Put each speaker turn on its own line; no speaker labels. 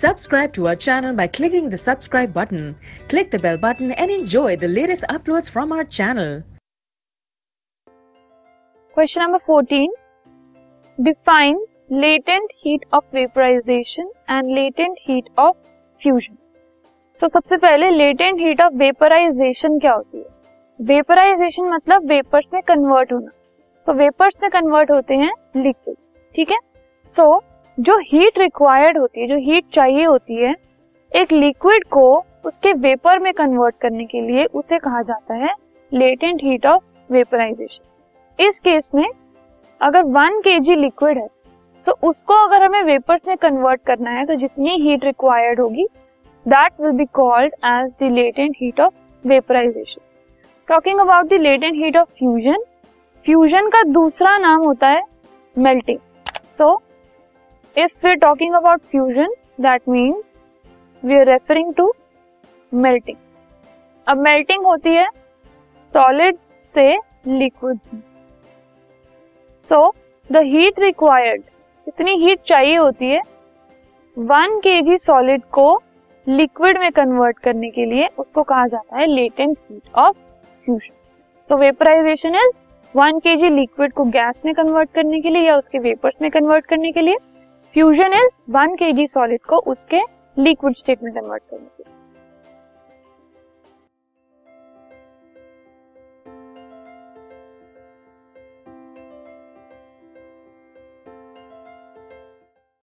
Subscribe to our channel by clicking the subscribe button. Click the bell button and enjoy the latest uploads from our channel.
Question number 14 define latent heat of vaporisation and latent heat of fusion तो सबसे पहले latent heat of vaporisation क्या होती है? Vaporisation मतलब vapours में convert होना। तो वेपर्स में कन्वर्ट होते हैं लिक्विड्स ठीक है? सो so, जो हीट रिक्वायर्ड होती है, जो हीट चाहिए होती है, एक लिक्विड को उसके वेपर में कन्वर्ट करने के लिए उसे कहा जाता है लेटेंट हीट ऑफ़ वेपराइजेशन इस केस में अगर वन के लिक्विड है तो उसको अगर हमें वेपर्स में कन्वर्ट करना है तो जितनी हीट रिक्वायर्ड होगी that will be called as the latent heat of vaporisation talking about the latent heat of fusion fusion का दूसरा नाम होता है मेल्टिंग तो if we are talking about fusion that means we are referring to melting अब melting होती है solid से लिक्विड्स में। सो द हीट रिक्वायर्ड इतनी हीट चाहिए होती है वन के जी सॉलिड को लिक्विड में कन्वर्ट करने के लिए उसको कहा जाता है लेटेंट हीट ऑफ़ फ्यूजन तो vaporisation is one K G liquid को गैस में कन्वर्ट करने के लिए या उसके वेपर्स में कन्वर्ट करने के लिए। Fusion is one K G solid को उसके लिक्विड स्टेट में कन्वर्ट करने के लिए।